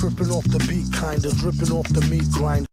tripping off the beat, kinda dripping off the meat grind.